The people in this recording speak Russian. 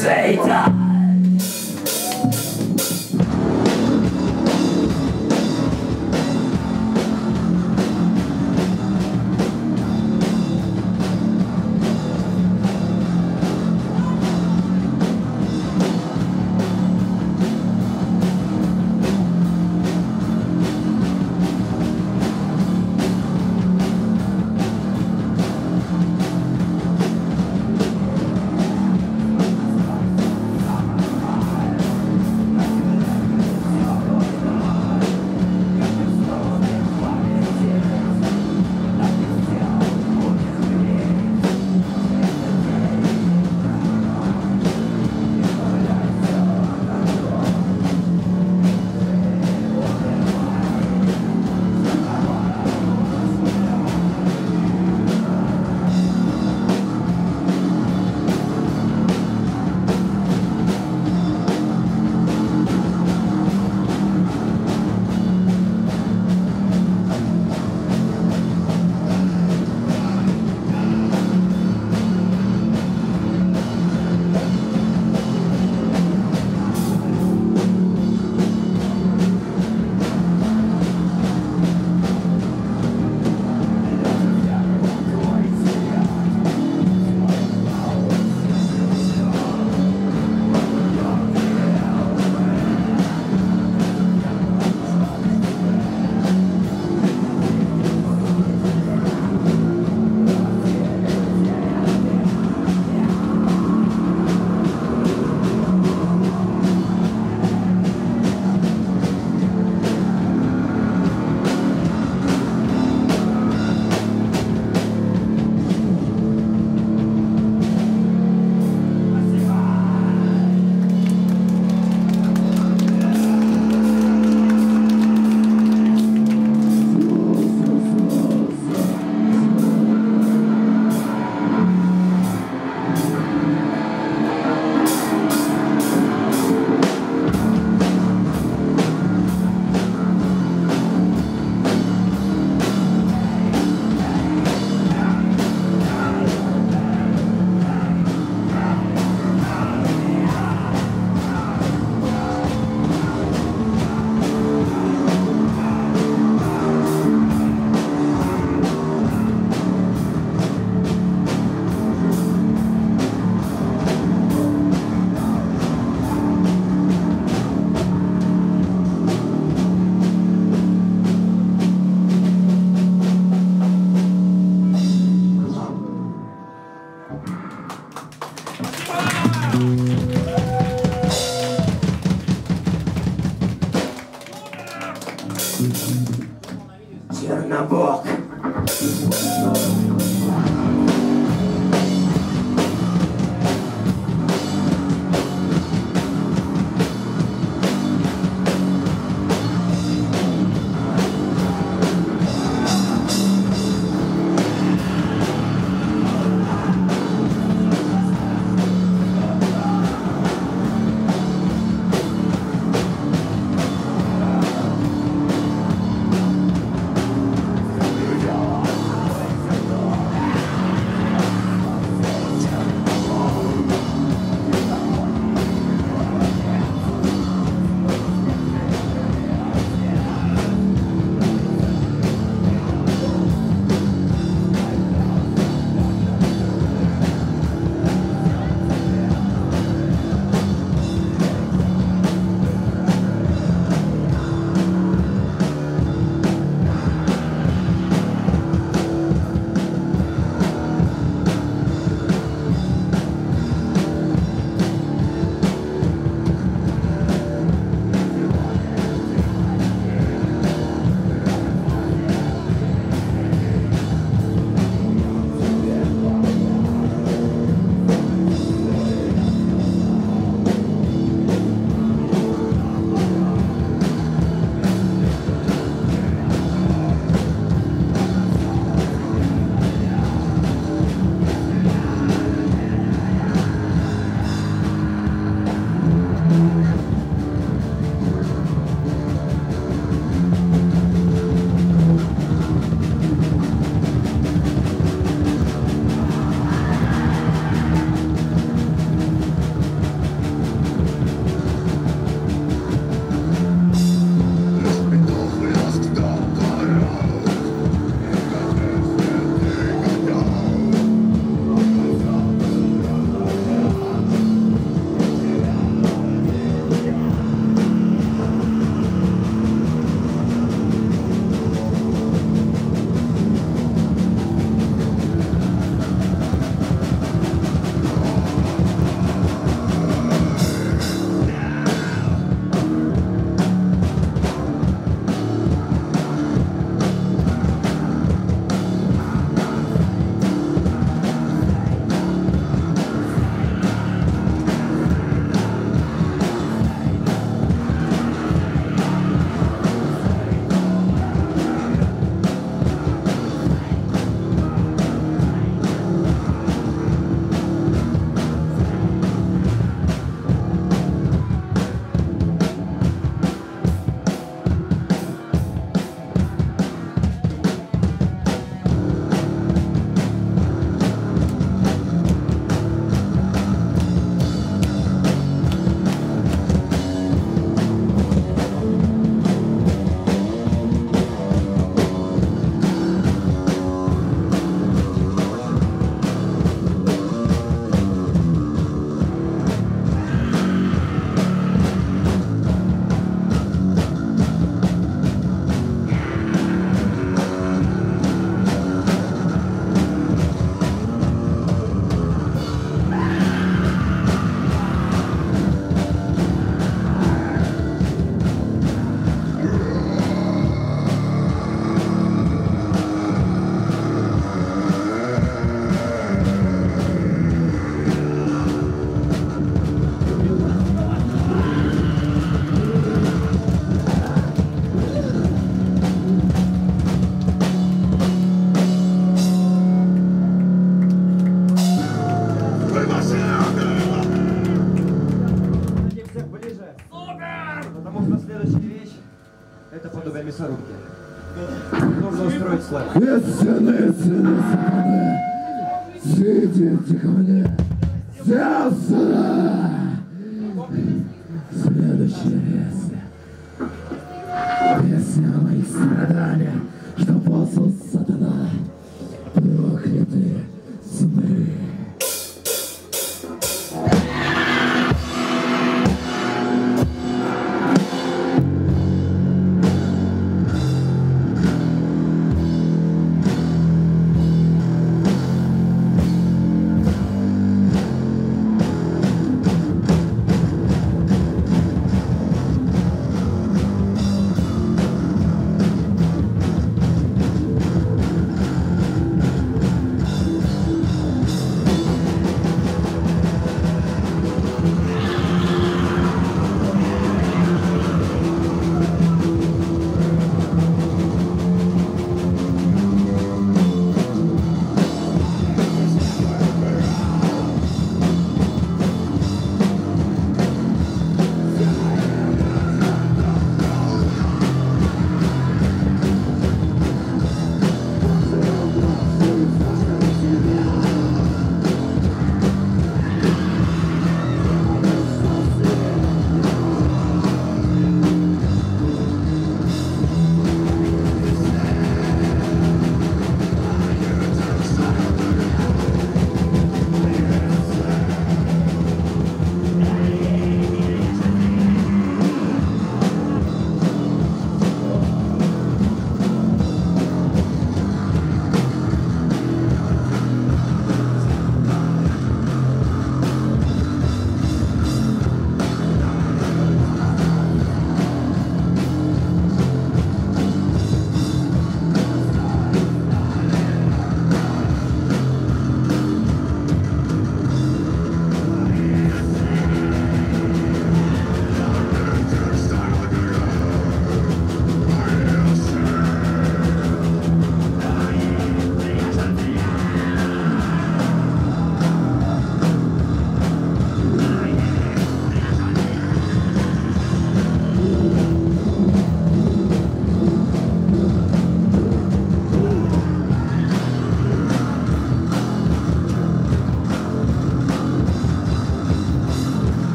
Satan. Мясорубки. Нужно устроить слэп. Истинные сыны сатаны, сидите ко мне, все сюда. Следующая песня. Песня о моих страданиях.